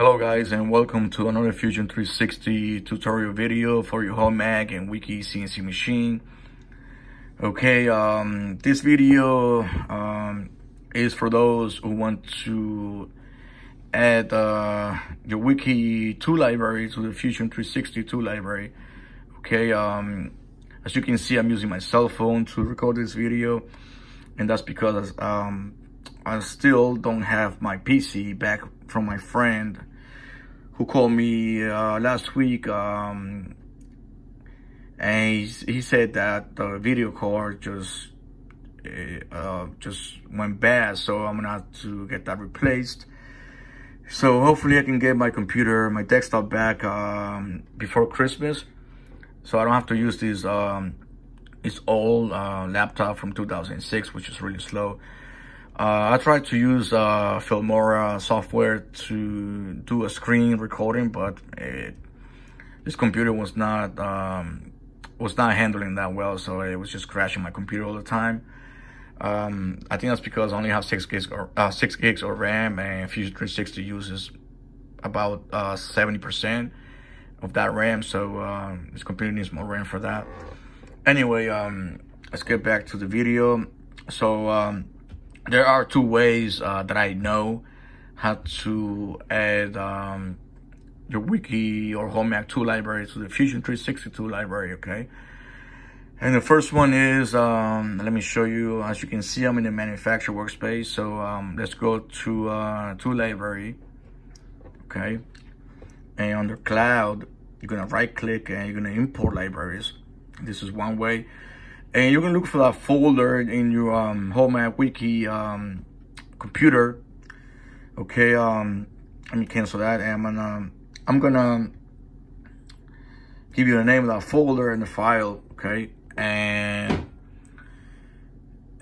Hello guys and welcome to another Fusion 360 tutorial video for your Homag and Weeke CNC machine. Okay, um, this video um, is for those who want to add uh, your Weeke 2 library to the Fusion 360 2 library. Okay, um, as you can see I'm using my cell phone to record this video and that's because um, I still don't have my PC back from my friend who called me uh, last week um, and he, he, said that the video card just uh, just went bad so I'm gonna have to get that replaced. So hopefully I can get my computer my desktop back um, before Christmas. So I don't have to use this um, this old uh, laptop from 2006 which is really slow uh, I tried to use uh, Filmora software to do a screen recording, but it, this computer was not um, was not handling that well, so it was just crashing my computer all the time. Um, I think that's because I only have six gigs or uh, six gigs of RAM, and Fusion 360 uses about uh, 70% of that RAM, so uh, this computer needs more RAM for that. Anyway, um, let's get back to the video. So um, there are two ways uh, that I know how to add um, your Weeke or Homag 2 library to the Fusion 362 library, okay? And the first one is, um, let me show you, as you can see, I'm in the manufacturer workspace. So um, let's go to, uh, to library, okay? And under cloud, you're gonna right click and you're gonna import libraries. This is one way and you can look for that folder in your um, home Mac Weeke um, computer. Okay um let me cancel that and I'm gonna I'm gonna give you the name of that folder and the file okay? And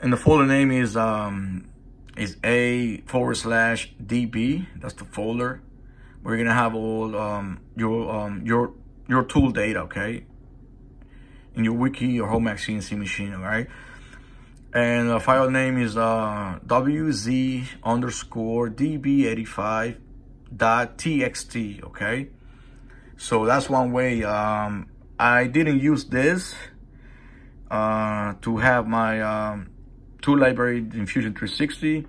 and the folder name is um is a forward slash db that's the folder. Where you're gonna have all um your um your your tool data okay in your Weeke or home CNC machine, all right? And the file name is uh, wz underscore db85 dot txt, okay? So that's one way. Um, I didn't use this uh, to have my um, tool library in Fusion 360.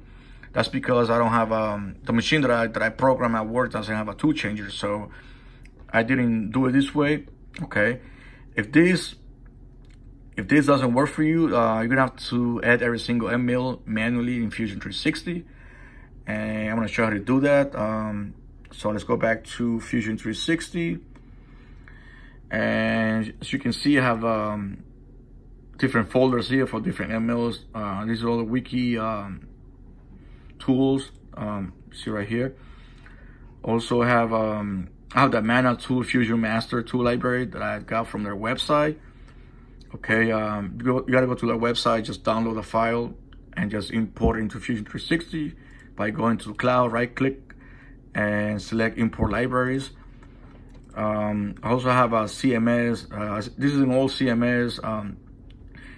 That's because I don't have um, the machine that I that I program at work doesn't have a tool changer, so I didn't do it this way. Okay, if this if this doesn't work for you, uh, you're gonna have to add every single mill manually in Fusion 360. And I'm gonna show you how to do that. Um, so let's go back to Fusion 360. And as you can see, I have um, different folders here for different end mills. Uh, these are all the Weeke um, tools. Um, see right here. Also have um, I have the Mana Tool Fusion Master tool library that I got from their website. Okay, um, you, go, you gotta go to their website, just download the file and just import into Fusion 360 by going to the cloud, right click and select import libraries. Um, I also have a CMS, uh, this is an old CMS um,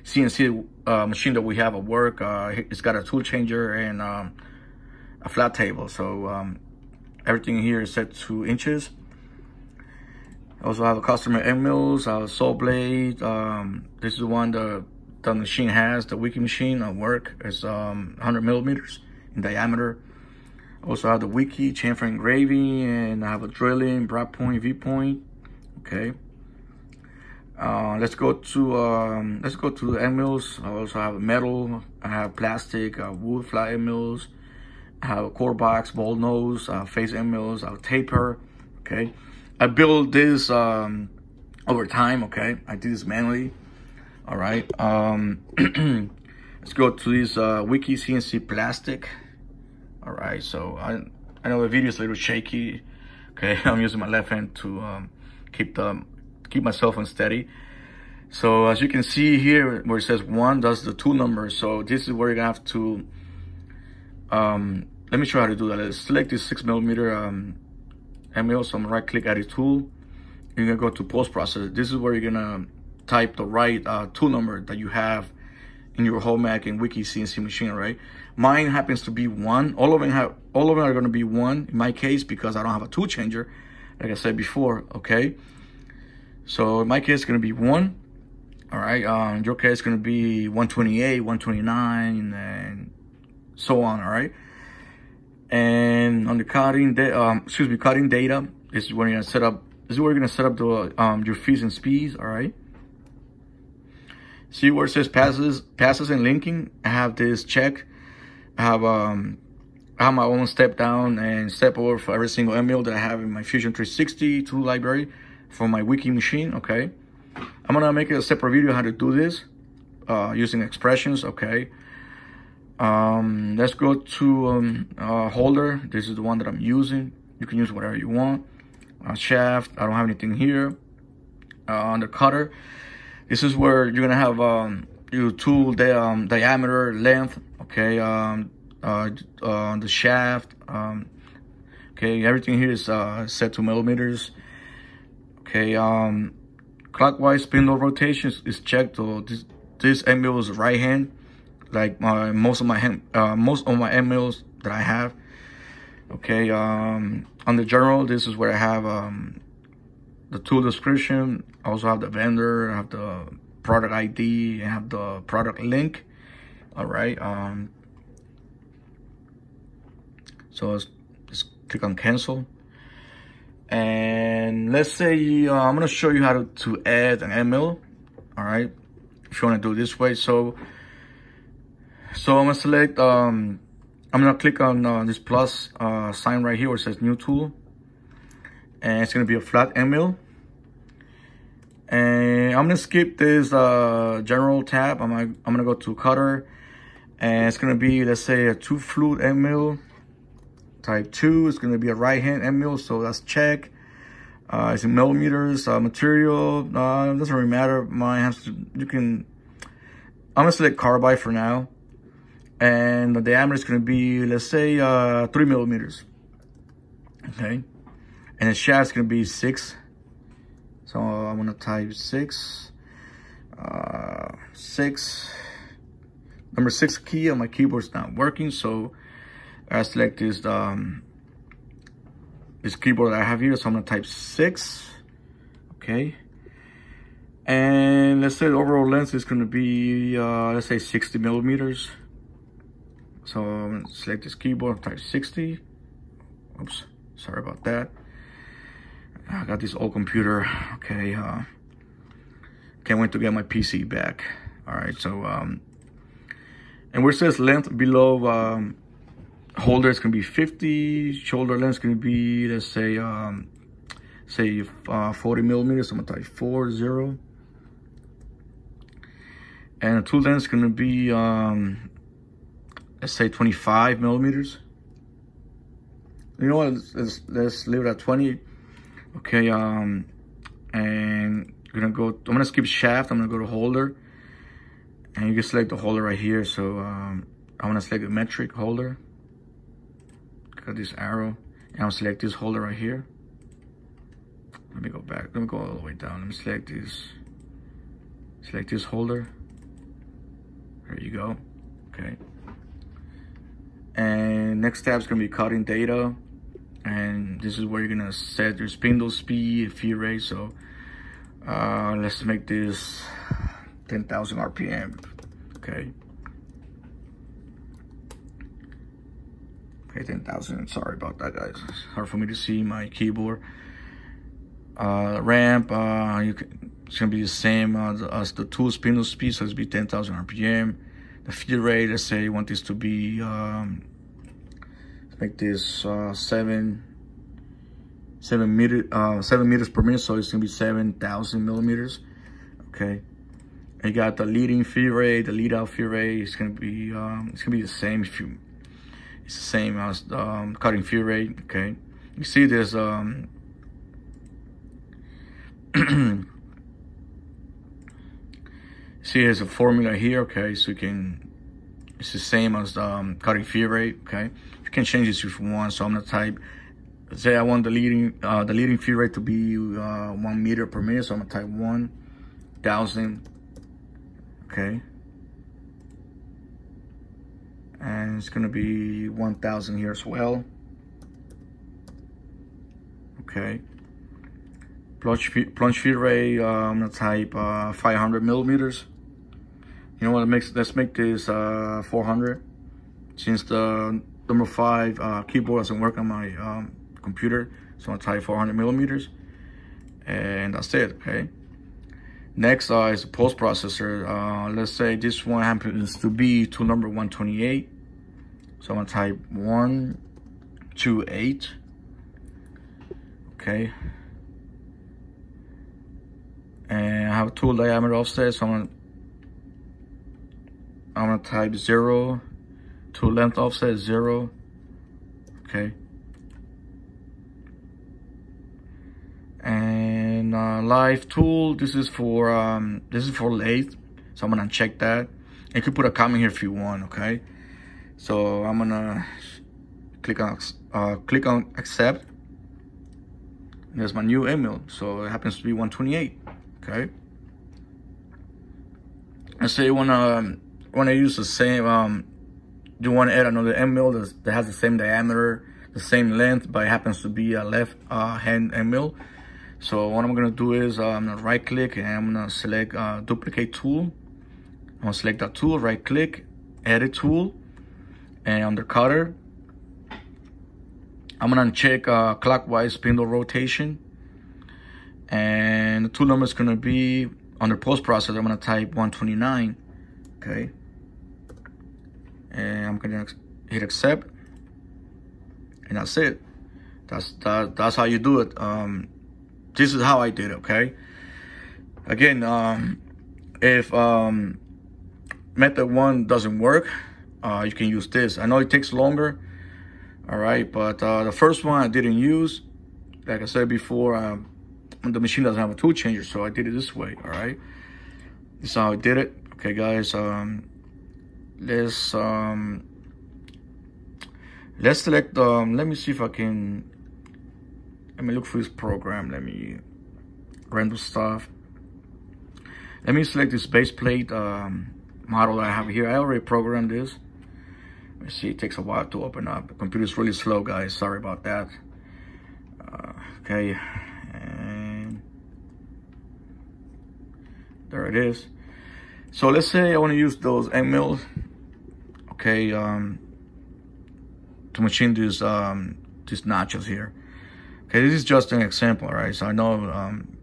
CNC uh, machine that we have at work. Uh, it's got a tool changer and um, a flat table. So um, everything here is set to inches. I also have a customer end mills, a saw blade. Um, this is one the the machine has, the Weeke machine at work. It's um, 100 millimeters in diameter. Also have the Weeke chamfer engraving, and I have a drilling, broad point, V point. Okay. Uh, let's go to um, let's go to mills. I also have metal. I have plastic, uh, wood end mills. I have a core box, ball nose, uh, face end mills. I have taper. Okay. I built this um, over time, okay? I do this manually, all right? Um, let's go to this uh, Weeke CNC plastic. All right, so I, I know the video is a little shaky, okay? I'm using my left hand to um, keep the keep myself on steady. So as you can see here, where it says one, that's the tool number. So this is where you're gonna have to, um, let me show how to do that. Let's select this six millimeter um, and we also right click edit tool you're gonna go to post process this is where you're gonna type the right uh, tool number that you have in your Homag and Weeke CNC machine, right? Mine happens to be one. All of them have all of them are going to be one in my case because I don't have a tool changer, like I said before. Okay, so in my case, it's going to be one. All right, um, in your case, it's going to be 128, 129, and so on. All right, and on the cutting, um, excuse me, cutting data is when you're to set up. This is where you're to set up the um, your fees and speeds. All right. See where it says passes, passes and linking. I have this check. I have um, I have my own step down and step over for every single end mill that I have in my Fusion 360 tool library for my Weeke machine. Okay, I'm gonna make a separate video how to do this uh, using expressions. Okay. Um, let's go to um, uh, holder. This is the one that I'm using. You can use whatever you want. Uh, shaft. I don't have anything here. Uh, on the cutter. This is where you're gonna have um, your tool the um, diameter, length, okay, um, uh, uh, the shaft, um, okay, everything here is uh, set to millimeters, okay, um, clockwise spindle rotation is checked, so this, this end mill is right hand, like my, most of my uh, most of my end mills that I have, okay, um, on the general, this is where I have, um, the tool description. I also have the vendor, I have the product ID, I have the product link. All right. Um, so let's, let's click on cancel. And let's say uh, I'm gonna show you how to, to add an end mill. All right. If you wanna do it this way. So, so I'm gonna select, um, I'm gonna click on uh, this plus uh, sign right here where it says new tool and it's gonna be a flat end mill. And I'm gonna skip this uh, general tab. I'm gonna, I'm gonna go to cutter, and it's gonna be let's say a two flute end mill type two. It's gonna be a right hand end mill, so that's check. Uh, it's in millimeters. Uh, material uh, doesn't really matter. Mine has to. You can. I'm gonna select carbide for now, and the diameter is gonna be let's say uh, three millimeters. Okay and the shaft's gonna be six. So I'm gonna type six, uh, six, number six key on my keyboard's not working. So I select this, um, this keyboard I have here. So I'm gonna type six, okay. And let's say the overall length is gonna be, uh, let's say 60 millimeters. So I'm gonna select this keyboard, type 60. Oops, sorry about that. I got this old computer. Okay, uh, can't wait to get my PC back. All right, so um, and where it says length below um, gonna be 50. Shoulder length is gonna be let's say um, say uh, 40 millimeters. I'm gonna type four zero. And the tool length is gonna be um, let's say 25 millimeters. You know what? Let's, let's, leave it at 20 Okay, um, and I'm gonna go, I'm gonna skip shaft, I'm gonna go to holder, and you can select the holder right here. So um, I'm gonna select the metric holder, got this arrow, and I'll select this holder right here. Let me go back, let me go all the way down. Let me select this, select this holder. There you go, okay. Next step is gonna be cutting data and this is where you're gonna set your spindle speed, feed rate. So uh, let's make this 10,000 RPM. Okay. Okay, 10,000. Sorry about that, guys. It's hard for me to see my keyboard. Uh, ramp, uh, you can, it's gonna be the same as, as the tool spindle speed, so it's be 10,000 RPM. The feed rate, let's say you want this to be um, make this uh, seven seven meter uh, seven meters per minute, so it's gonna be seven thousand millimeters. Okay, and you got the leading feed rate, the lead out feed rate. It's gonna be um, it's gonna be the same if you it's the same as um, cutting feed rate. Okay, you see there's um. see there's a formula here okay so you can it's the same as the um, cutting feed rate okay you can change this if you want. So I'm gonna type, say I want the leading uh, the leading feed rate to be uh, one meter per minute. So I'm gonna type one thousand. Okay. and it's gonna be 1000 here as well okay plunge plunge feed rate uh, I'm gonna type uh, 500 millimeters you know what makes let's make this uh, 400 since the number five uh, keyboard doesn't work on my um, computer so I'm gonna type 400 millimeters and that's it okay? Next uh, is the post processor uh, let's say this one happens to be to number 128 so I'm gonna type 128 okay? And I have tool diameter offset so I'm gonna I'm gonna type zero tool length offset zero. Okay. And uh, live tool this is for um, this is for lathe so I'm gonna check that. You could put a comment here if you want okay? So I'm gonna click on uh, click on accept. There's my new end mill so it happens to be 128 okay? Let's say you wanna wanna use the same um you want to add another end mill that has the same diameter the same length but it happens to be a left uh, hand end mill so what I'm gonna do is uh, I'm gonna right click and I'm gonna select uh, duplicate tool. I'm gonna select that tool, right click, edit tool, and under cutter, I'm gonna check uh, clockwise spindle rotation. And the tool number is gonna be under post processor, I'm gonna type 129, okay? And I'm gonna hit accept, and that's it. That's that, that's how you do it. Um, this is how I did it, okay? Again, um, if um, method one doesn't work, uh, you can use this. I know it takes longer, all right? But uh, the first one I didn't use, like I said before, um, the machine doesn't have a tool changer, so I did it this way, all right? This is how I did it. Okay, guys, um, let's, um, let's select, um, let me see if I can let me look for this program. Let me render stuff. Let me select this base plate um, model I have here. I already programmed this. Let me see, it takes a while to open up. The computer's really slow, guys. Sorry about that. Uh, okay, and there it is. So let's say I want to use those mills, okay, um, to machine these um, these notches here. Okay, this is just an example, right? So I know um,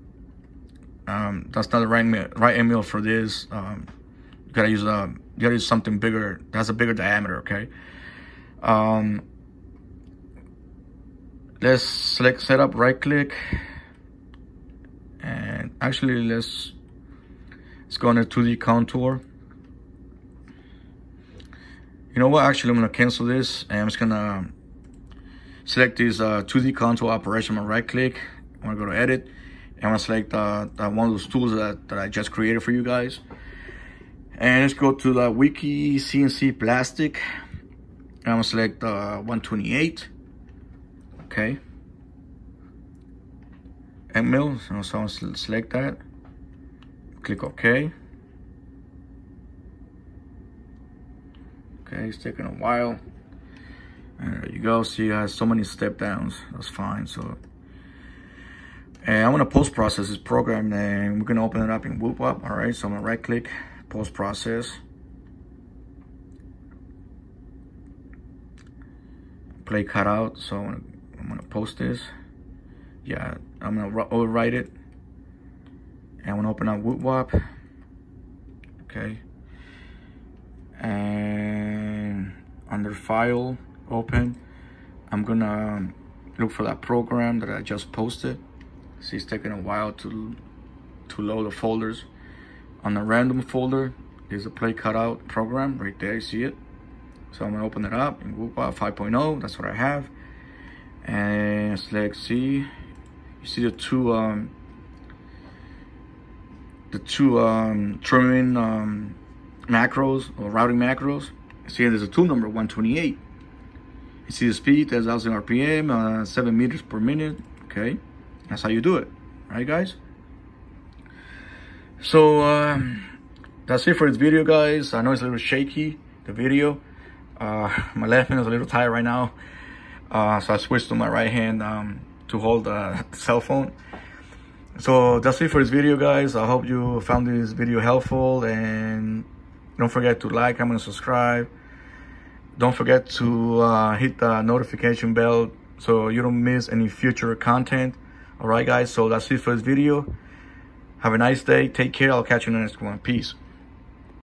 um, that's not the right right end mill for this. Um, you gotta use a uh, you gotta use something bigger. That's a bigger diameter. Okay. Um, let's select setup. Right click, and actually let's let's go into 2D contour. You know what? Actually, I'm gonna cancel this, and I'm just gonna select this uh, 2D contour operation. I'm gonna right click. I'm gonna go to edit. And I'm gonna select uh, one of those tools that, that I just created for you guys. And let's go to the Weeke CNC Plastic. And I'm gonna select uh, 128. Okay. And mill. So I'm gonna select that. Click OK. Okay, it's taking a while. And there you go. See, I have so many step downs. That's fine. So, and I'm gonna post process this program, and we're gonna open it up in woodWOP. All right. So I'm gonna right click, post process. Play cutout. So I'm gonna, I'm gonna post this. Yeah, I'm gonna overwrite it. And I'm gonna open up woodWOP. Okay. And under file open. I'm gonna look for that program that I just posted. See, it's taking a while to to load the folders. On the random folder, there's a play cutout program right there. You see it? So I'm gonna open it up in woodWOP 5.0. That's what I have. And select C. You see the two um, the two um, trimming um, macros or routing macros. See, there's a tool number 128. You see the speed, 10,000 RPM, uh, 7 meters per minute. Okay, that's how you do it. Right, guys? So, um, that's it for this video, guys. I know it's a little shaky, the video. Uh, my left hand is a little tired right now. Uh, so I switched to my right hand um, to hold the cell phone. So that's it for this video, guys. I hope you found this video helpful and don't forget to like, comment, and subscribe. Don't forget to uh, hit the notification bell so you don't miss any future content. All right, guys. So that's it for this video. Have a nice day. Take care. I'll catch you in the next one. Peace.